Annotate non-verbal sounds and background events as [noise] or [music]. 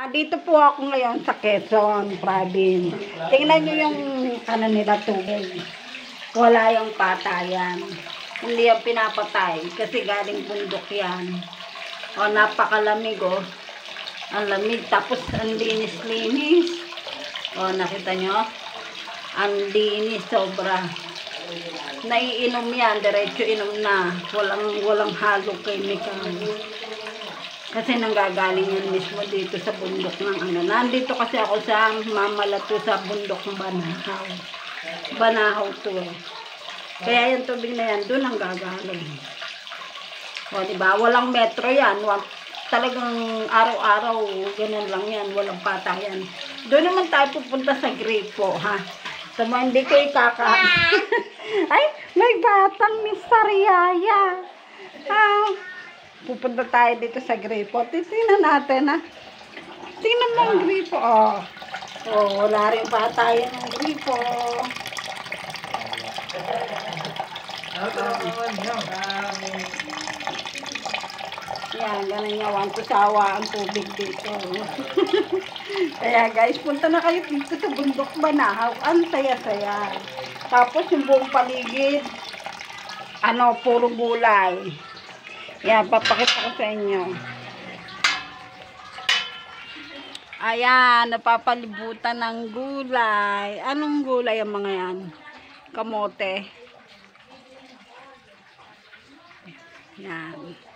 Ah, dito po ako ngayon sa Quezon Province. Tingnan nyo yung ano nila tubig. Wala yung patayan. Hindi yung pinapatay kasi galing bundok yan. O napakalamig oh. Ang lamig tapos ang linis-linis. O nakita nyo? Ang linis sobra. Naiinom yan, diretso inom na. Walang walang halo chemical. Kasi nanggagaling yan mismo dito sa bundok ng ano. Nandito kasi ako sa mamalato sa bundok ng Banahaw. Banahaw to eh. Kaya yung tubig na yan, doon ang gagaling. O, di ba? Walang metro yan. Talagang araw-araw, ganun lang yan. Walang patayan. Doon naman tayo pupunta sa Gripo, ha? Mga hindi ko ikaka... [laughs] Ay, may batang Miss Sariaya. Ah, pupunta tayo dito sa Gripo. Titingnan natin, ha? Tingnan mo ang Gripo, oh. Oh, wala rin patayan ng Gripo. Yan, ganun niya. Want to sawa ang tubig dito. [laughs] Kaya guys, punta na kayo dito sa bundok Banahaw. Ang saya-saya. Tapos yung buong paligid, ano, puro gulay. Yan, papakita ko sa inyo. Ayan, napapalibutan ng gulay. Anong gulay ang mga yan? Kamote. Yan.